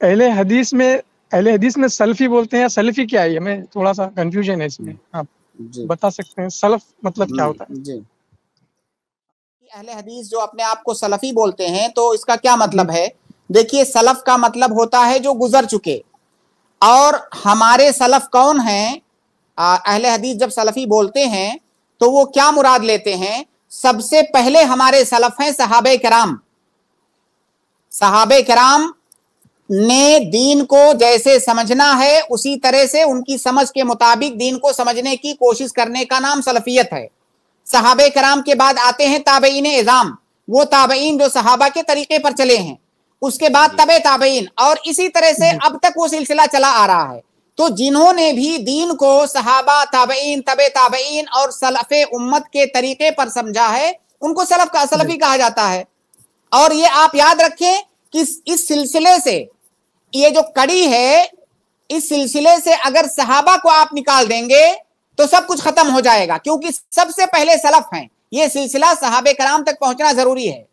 अहले हदीस में अहले हदीस में सलफी बोलते हैं सलफी क्या है? हमें थोड़ा सा कंफ्यूजन है इसमें। आप बता सकते हैं सलफ मतलब क्या होता है? जी। अहले हदीस जो अपने आप को सलफी बोलते हैं तो इसका क्या मतलब है? देखिए सलफ का मतलब होता है जो गुजर चुके। और हमारे सलफ कौन हैं? अहले हदीस जब सलफी बोलते हैं तो वो क्या मुराद लेते हैं? सबसे पहले हमारे सलफ हैं सहाब कराम सहाब कराम ने दीन को जैसे समझना है उसी तरह से उनकी समझ के मुताबिक दीन को समझने की कोशिश करने का नाम सलफियत है। सहाब कराम के बाद आते हैं ताबेन एजाम। वो ताबईन जो सहाबा के तरीके पर चले हैं। उसके बाद तबे ताबईन। और इसी तरह से अब तक वो सिलसिला चला आ रहा है। तो जिन्होंने भी दीन को सहाबा ताबईन तबे ताबईन और सलफ उम्मत के तरीके पर समझा है उनको सलफ का सलफी कहा जाता है। और ये आप याद रखें कि इस सिलसिले से ये जो कड़ी है, इस सिलसिले से अगर सहाबा को आप निकाल देंगे तो सब कुछ खत्म हो जाएगा, क्योंकि सबसे पहले सलफ हैं। ये सिलसिला सहाबे कराम तक पहुँचना ज़रूरी है।